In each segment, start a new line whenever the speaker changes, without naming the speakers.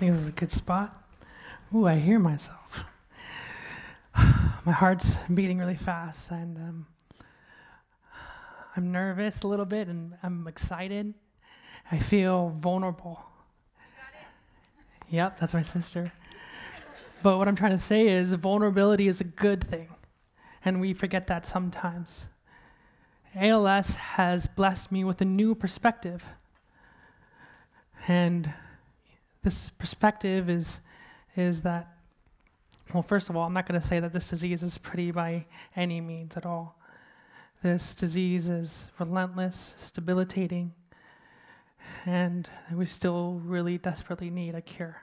think this is a good spot. Ooh, I hear myself. My heart's beating really fast, and um, I'm nervous a little bit, and I'm excited. I feel vulnerable. Yep, that's my sister. But what I'm trying to say is vulnerability is a good thing, and we forget that sometimes. ALS has blessed me with a new perspective. And this perspective is, is that, well, first of all, I'm not going to say that this disease is pretty by any means at all. This disease is relentless, debilitating, and we still really desperately need a cure.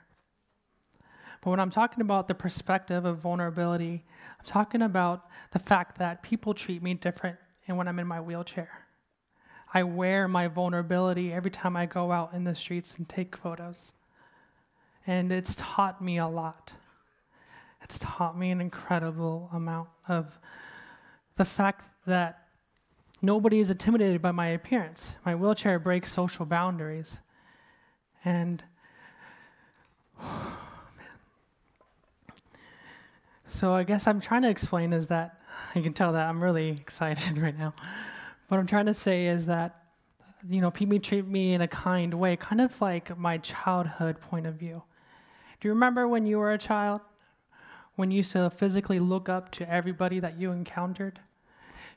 But when I'm talking about the perspective of vulnerability, I'm talking about the fact that people treat me different and when I'm in my wheelchair. I wear my vulnerability every time I go out in the streets and take photos. And it's taught me a lot. It's taught me an incredible amount of the fact that nobody is intimidated by my appearance. My wheelchair breaks social boundaries. And so I guess I'm trying to explain is that you can tell that I'm really excited right now. What I'm trying to say is that, you know, people treat me in a kind way, kind of like my childhood point of view. Do you remember when you were a child? When you used to physically look up to everybody that you encountered?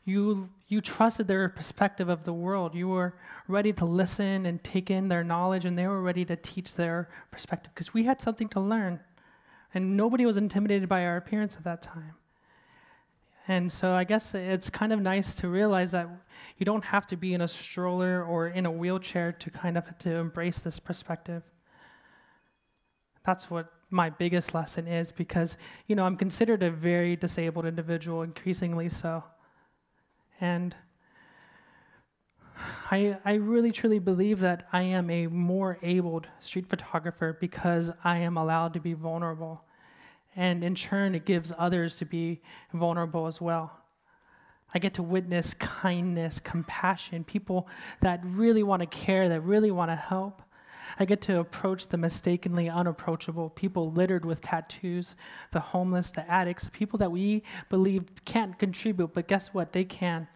You, you trusted their perspective of the world. You were ready to listen and take in their knowledge, and they were ready to teach their perspective because we had something to learn. And nobody was intimidated by our appearance at that time. And so I guess it's kind of nice to realize that you don't have to be in a stroller or in a wheelchair to kind of to embrace this perspective. That's what my biggest lesson is because, you know, I'm considered a very disabled individual, increasingly so. And I, I really truly believe that I am a more abled street photographer because I am allowed to be vulnerable and in turn, it gives others to be vulnerable as well. I get to witness kindness, compassion, people that really want to care, that really want to help. I get to approach the mistakenly unapproachable, people littered with tattoos, the homeless, the addicts, people that we believe can't contribute, but guess what? They can.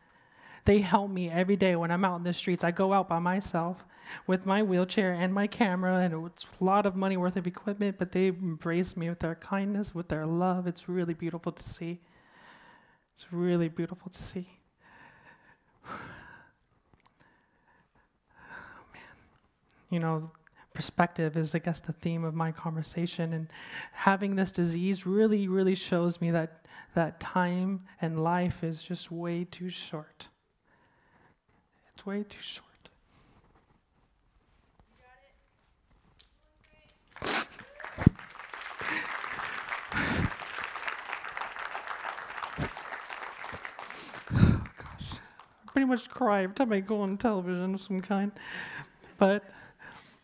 They help me every day when I'm out in the streets. I go out by myself with my wheelchair and my camera, and it's a lot of money worth of equipment, but they embrace me with their kindness, with their love. It's really beautiful to see. It's really beautiful to see. man. You know, perspective is, I guess, the theme of my conversation. And having this disease really, really shows me that, that time and life is just way too short. It's way too short. Oh, gosh, pretty much cry every time I go on television of some kind. But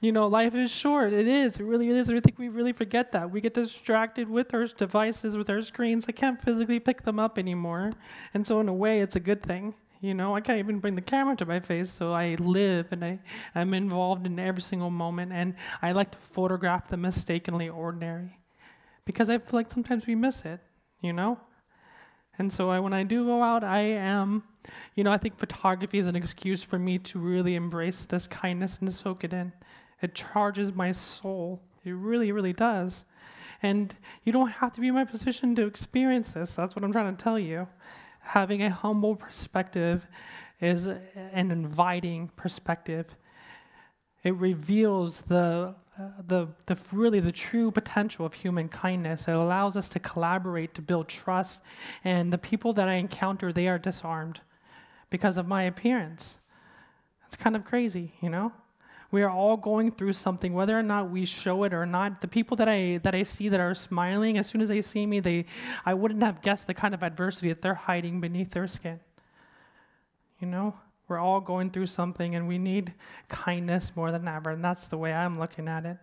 you know, life is short. It is. It really is. I think we really forget that. We get distracted with our devices, with our screens. I can't physically pick them up anymore. And so, in a way, it's a good thing. You know, I can't even bring the camera to my face, so I live and I am involved in every single moment. And I like to photograph the mistakenly ordinary because I feel like sometimes we miss it, you know? And so I, when I do go out, I am, you know, I think photography is an excuse for me to really embrace this kindness and soak it in. It charges my soul. It really, really does. And you don't have to be in my position to experience this. That's what I'm trying to tell you. Having a humble perspective is an inviting perspective. It reveals the the, the really the true potential of human kindness. It allows us to collaborate, to build trust. And the people that I encounter, they are disarmed because of my appearance. It's kind of crazy, you know? We are all going through something, whether or not we show it or not. The people that I that I see that are smiling, as soon as they see me, they I wouldn't have guessed the kind of adversity that they're hiding beneath their skin. You know? We're all going through something and we need kindness more than ever. And that's the way I'm looking at it.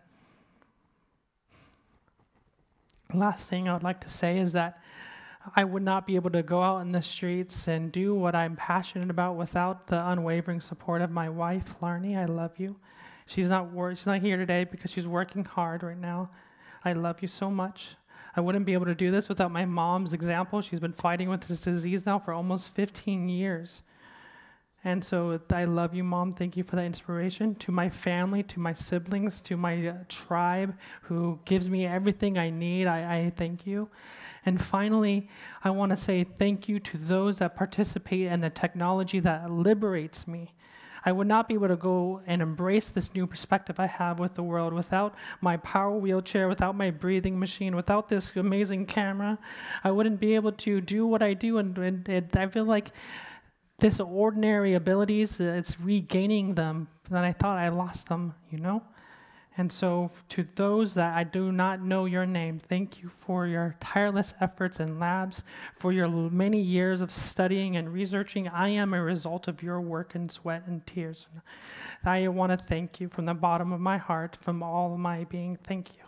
Last thing I would like to say is that I would not be able to go out in the streets and do what I'm passionate about without the unwavering support of my wife, Larnie. I love you. She's not wor- she's not here today because she's working hard right now. I love you so much. I wouldn't be able to do this without my mom's example. She's been fighting with this disease now for almost 15 years. And so I love you, Mom. Thank you for that inspiration. To my family, to my siblings, to my uh, tribe who gives me everything I need, I, I thank you. And finally, I want to say thank you to those that participate in the technology that liberates me. I would not be able to go and embrace this new perspective I have with the world without my power wheelchair, without my breathing machine, without this amazing camera. I wouldn't be able to do what I do. And, and, and I feel like this ordinary abilities, uh, it's regaining them. That I thought I lost them, you know? And so, to those that I do not know your name, thank you for your tireless efforts in labs, for your many years of studying and researching. I am a result of your work and sweat and tears. I want to thank you from the bottom of my heart, from all of my being. Thank you.